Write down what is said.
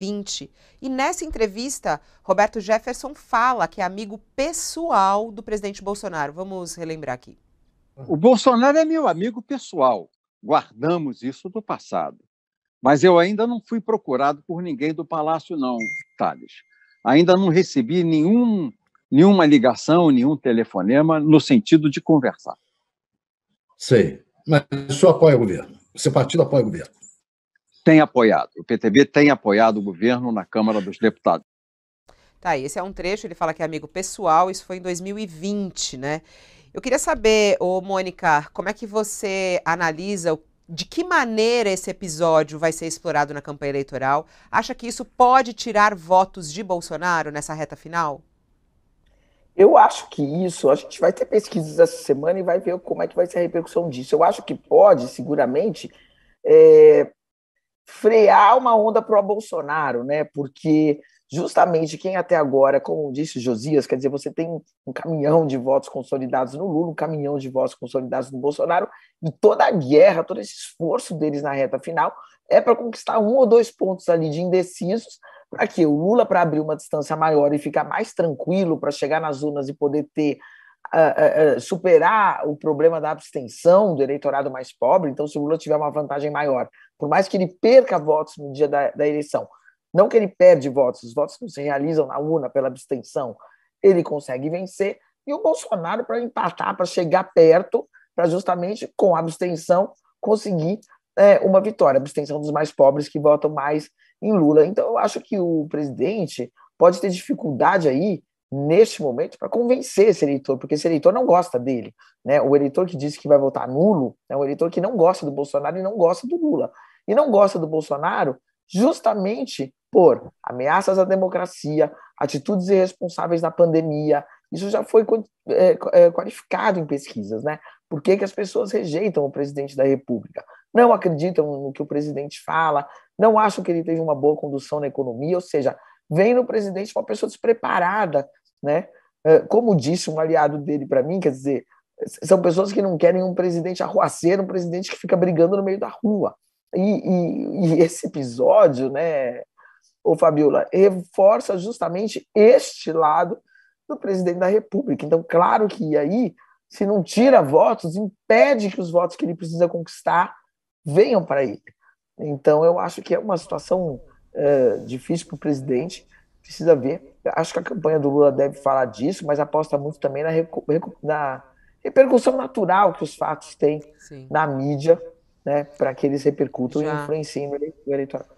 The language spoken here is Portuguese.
2020. E nessa entrevista, Roberto Jefferson fala que é amigo pessoal do presidente Bolsonaro. Vamos relembrar aqui. O Bolsonaro é meu amigo pessoal. Guardamos isso do passado. Mas eu ainda não fui procurado por ninguém do palácio, não, Thales. Ainda não recebi nenhum, nenhuma ligação, nenhum telefonema no sentido de conversar. Sei. Mas o senhor apoia o governo? O seu partido apoia o governo? Tem apoiado. O PTB tem apoiado o governo na Câmara dos Deputados. Tá, esse é um trecho, ele fala que é amigo pessoal, isso foi em 2020, né? Eu queria saber, ô Mônica, como é que você analisa de que maneira esse episódio vai ser explorado na campanha eleitoral? Acha que isso pode tirar votos de Bolsonaro nessa reta final? Eu acho que isso, a gente vai ter pesquisas essa semana e vai ver como é que vai ser a repercussão disso. Eu acho que pode, seguramente, é, frear uma onda pró-Bolsonaro, né? Porque justamente quem até agora, como disse Josias, quer dizer, você tem um caminhão de votos consolidados no Lula, um caminhão de votos consolidados no Bolsonaro, e toda a guerra, todo esse esforço deles na reta final é para conquistar um ou dois pontos ali de indecisos, para que o Lula para abrir uma distância maior e ficar mais tranquilo para chegar nas urnas e poder ter superar o problema da abstenção do eleitorado mais pobre. Então, se o Lula tiver uma vantagem maior, por mais que ele perca votos no dia da, da eleição, não que ele perde votos, os votos não se realizam na urna pela abstenção, ele consegue vencer. E o Bolsonaro, para empatar, para chegar perto, para justamente com a abstenção conseguir é, uma vitória, abstenção dos mais pobres que votam mais em Lula. Então, eu acho que o presidente pode ter dificuldade aí, neste momento, para convencer esse eleitor, porque esse eleitor não gosta dele. Né? O eleitor que disse que vai votar nulo é um eleitor que não gosta do Bolsonaro e não gosta do Lula. E não gosta do Bolsonaro justamente por ameaças à democracia, atitudes irresponsáveis na pandemia. Isso já foi é, é, qualificado em pesquisas, né? Por que, que as pessoas rejeitam o presidente da República? Não acreditam no que o presidente fala, não acham que ele teve uma boa condução na economia, ou seja, vem no presidente uma pessoa despreparada, né? É, como disse um aliado dele para mim, quer dizer, são pessoas que não querem um presidente arruaceiro, um presidente que fica brigando no meio da rua. E, e, e esse episódio, né, o Fabiola, reforça justamente este lado do presidente da República. Então, claro que aí, se não tira votos, impede que os votos que ele precisa conquistar venham para ele. Então, eu acho que é uma situação é, difícil para o presidente, precisa ver. Acho que a campanha do Lula deve falar disso, mas aposta muito também na, na repercussão natural que os fatos têm Sim. na mídia, né, para que eles repercutam Já. e influenciem o eleitorado.